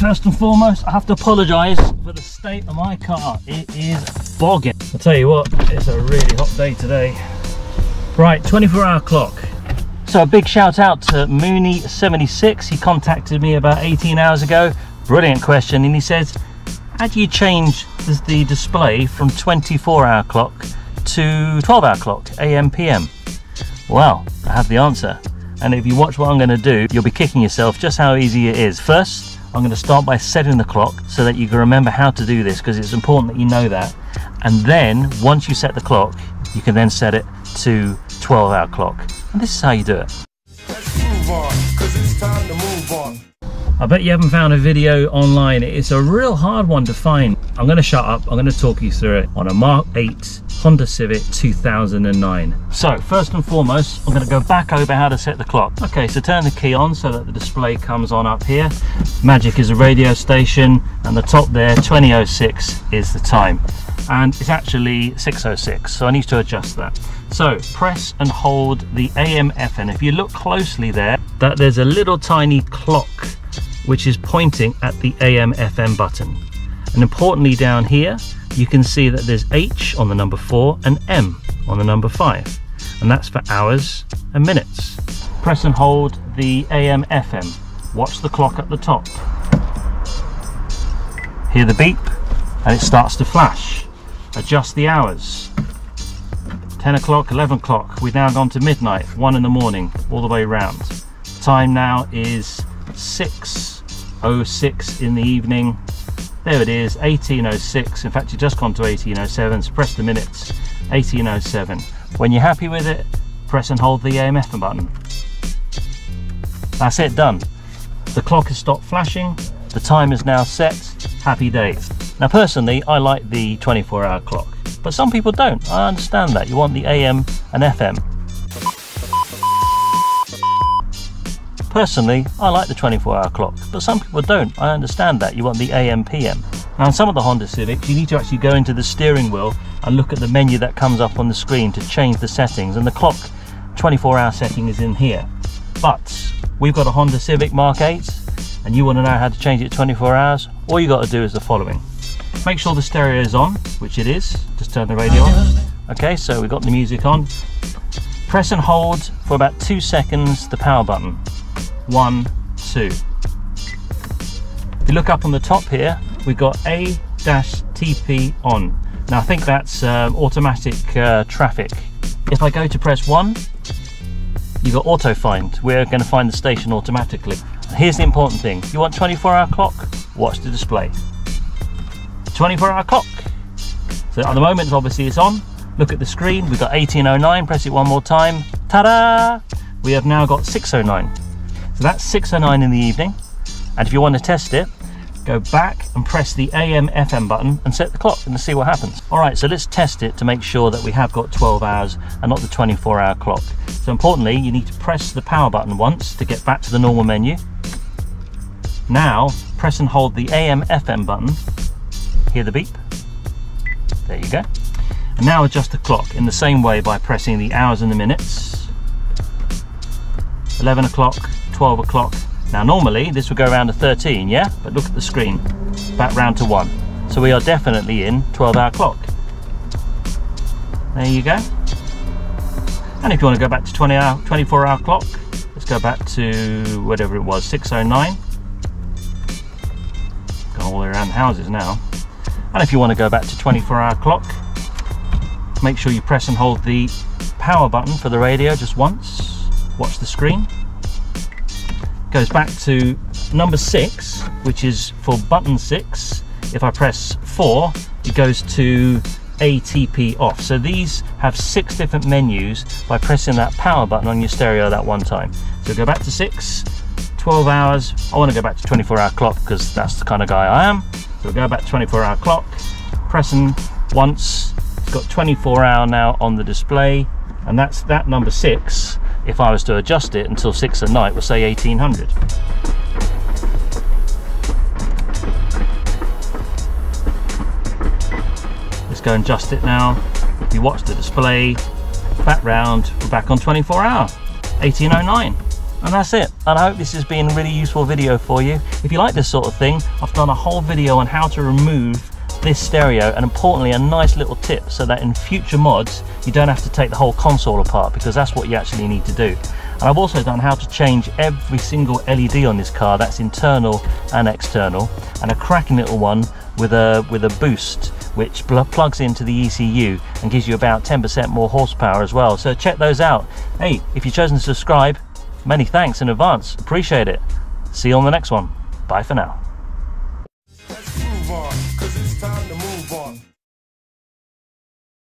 first and foremost, I have to apologise for the state of my car. It is bogging. I'll tell you what, it's a really hot day today. Right, 24 hour clock. So a big shout out to Mooney76. He contacted me about 18 hours ago. Brilliant question. And he says, how do you change the display from 24 hour clock to 12 hour clock, AM, PM? Well, I have the answer. And if you watch what I'm going to do, you'll be kicking yourself just how easy it is. First, I'm going to start by setting the clock so that you can remember how to do this because it's important that you know that. And then once you set the clock, you can then set it to 12 hour clock. And this is how you do it. I bet you haven't found a video online. It's a real hard one to find. I'm going to shut up. I'm going to talk you through it on a Mark 8 Honda Civic 2009. So first and foremost, I'm going to go back over how to set the clock. Okay, so turn the key on so that the display comes on up here. Magic is a radio station and the top there, 2006 is the time. And it's actually 606, so I need to adjust that. So press and hold the AM FM. If you look closely there, that there's a little tiny clock which is pointing at the AM FM button. And importantly down here, you can see that there's H on the number 4 and M on the number 5 and that's for hours and minutes. Press and hold the AM FM. Watch the clock at the top. Hear the beep and it starts to flash. Adjust the hours. 10 o'clock, 11 o'clock. We've now gone to midnight, 1 in the morning, all the way round. Time now is 6.06 in the evening there it is, 1806. In fact, you've just gone to 1807, so press the minutes, 1807. When you're happy with it, press and hold the AMF button. That's it, done. The clock has stopped flashing, the time is now set, happy days. Now personally, I like the 24 hour clock, but some people don't. I understand that. You want the AM and FM. Personally, I like the 24 hour clock, but some people don't. I understand that. You want the AM PM. Now, on some of the Honda Civics, you need to actually go into the steering wheel and look at the menu that comes up on the screen to change the settings. And the clock 24 hour setting is in here. But we've got a Honda Civic Mark 8 and you want to know how to change it 24 hours, all you got to do is the following. Make sure the stereo is on, which it is. Just turn the radio on. Okay, so we've got the music on. Press and hold for about two seconds the power button one, two. If you look up on the top here, we've got A-TP on. Now I think that's um, automatic uh, traffic. If I go to press one, you've got auto find. We're going to find the station automatically. Here's the important thing. You want 24 hour clock? Watch the display. 24 hour clock. So at the moment, obviously it's on. Look at the screen. We've got 1809. Press it one more time. Ta-da! We have now got 609. So that's 6.09 in the evening. And if you want to test it, go back and press the AM FM button and set the clock and see what happens. All right, so let's test it to make sure that we have got 12 hours and not the 24 hour clock. So importantly, you need to press the power button once to get back to the normal menu. Now, press and hold the AM FM button. Hear the beep? There you go. And now adjust the clock in the same way by pressing the hours and the minutes. 11 o'clock, 12 o'clock. Now normally this would go around to 13, yeah? But look at the screen, back round to one. So we are definitely in 12 hour clock. There you go. And if you want to go back to 20 hour, 24 hour clock, let's go back to whatever it was, 609. Going all the way around the houses now. And if you want to go back to 24 hour clock, make sure you press and hold the power button for the radio just once. Watch the screen goes back to number six, which is for button six. If I press four, it goes to ATP off. So these have six different menus by pressing that power button on your stereo that one time. So go back to six, 12 hours. I want to go back to 24 hour clock because that's the kind of guy I am. So we'll go back to 24 hour clock, pressing once. It's got 24 hour now on the display and that's that number six if I was to adjust it until six at night, we'll say 1800. Let's go and adjust it now. If you watch the display, back round, we're back on 24 hour, 1809. And that's it. And I hope this has been a really useful video for you. If you like this sort of thing, I've done a whole video on how to remove this stereo and importantly a nice little tip so that in future mods you don't have to take the whole console apart because that's what you actually need to do. And I've also done how to change every single LED on this car that's internal and external and a cracking little one with a with a boost which pl plugs into the ECU and gives you about 10% more horsepower as well. So check those out. Hey if you've chosen to subscribe many thanks in advance. Appreciate it. See you on the next one. Bye for now